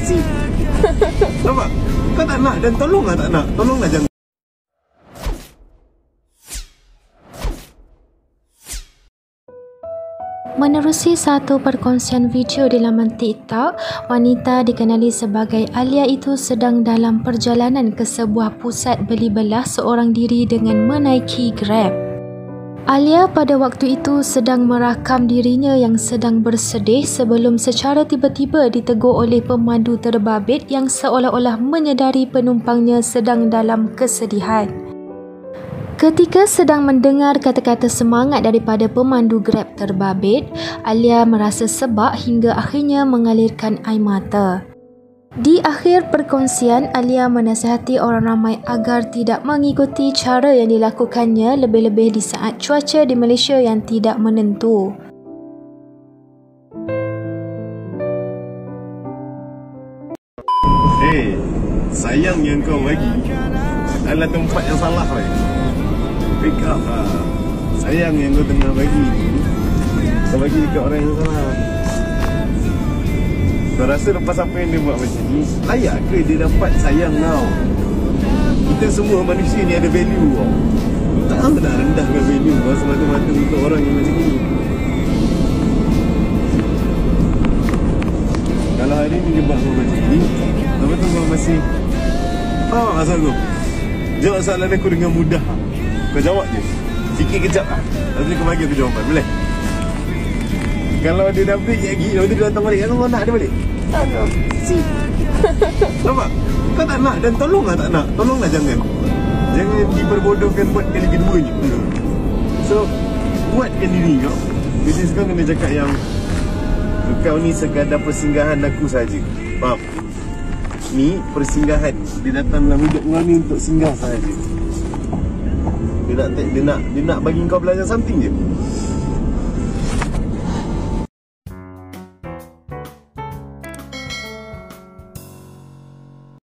Si. Nampak? Kau tak nak dan tolonglah tak nak. Tolonglah jangan. Menerusi satu perkongsian video di laman TikTok, wanita dikenali sebagai Alia itu sedang dalam perjalanan ke sebuah pusat beli belah seorang diri dengan menaiki Grab. Alia pada waktu itu sedang merakam dirinya yang sedang bersedih sebelum secara tiba-tiba ditegur oleh pemandu terbabit yang seolah-olah menyedari penumpangnya sedang dalam kesedihan. Ketika sedang mendengar kata-kata semangat daripada pemandu Grab terbabit, Alia merasa sebab hingga akhirnya mengalirkan air mata. Di akhir perkongsian, Alia menasihati orang ramai agar tidak mengikuti cara yang dilakukannya lebih-lebih di saat cuaca di Malaysia yang tidak menentu. Hei, sayang yang kau bagi adalah tempat yang salah, Ray. Pick up lah. Sayang yang kau tengah bagi kau bagi dekat orang yang salah. Kau rasa lepas apa yang dia buat macam ni, layak ke dia dapat sayang kau? Kita semua manusia ni ada value kau. Tak nak nak rendahkan value kau semata-mata untuk orang yang macam ni. Kalau hari ni dia buat kau macam ni, apa tu kau masih Faham tak maksud aku? Jawab soalan aku dengan mudah Kau jawab je Fikir kejap lah Lepas tu kau bagi aku jawapan Boleh? Kalau dia dah break lagi Lepas tu dia datang balik Kau nak dia balik? Tak nak. Si Nampak? Kau tak nak dan tolonglah tak nak Tolonglah jangan Jangan diperbodohkan buat kali keduanya So Buatkan diri kau Jadi sekarang kena cakap yang Kau ni sekadar persinggahan aku saja. Faham? Ni persinggahan Dia datang dalam hidup kau ni untuk singgah sahaja dia nak, dia nak dia nak bagi kau belajar something je